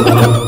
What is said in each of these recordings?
Oh.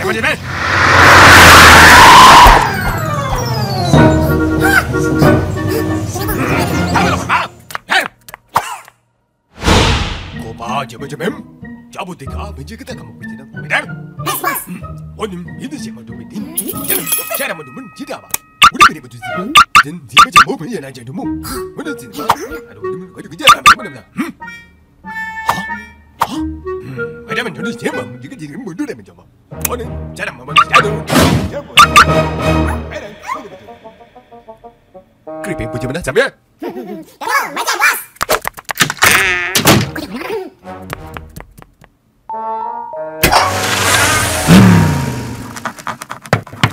해보지만 고마 저번저번 저부터가 먼저 그다 까먹고 있는 그다음 오늘 믿는 시만 좀 믿는 저는 사람은 좀 지다봐. 우리 그리 붙지 전 집에서 뭐 그냥 나저 뭐. 뭐는 지마 아도 뭐 어디 그냥 뭐는 음? 어? 음, 왜냐면 제마 문제가 지금 못 누르면 좀 오늘 사람 뭐 자도 그래 배부지만 하자면. 맞아, 왔어.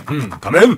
음 가면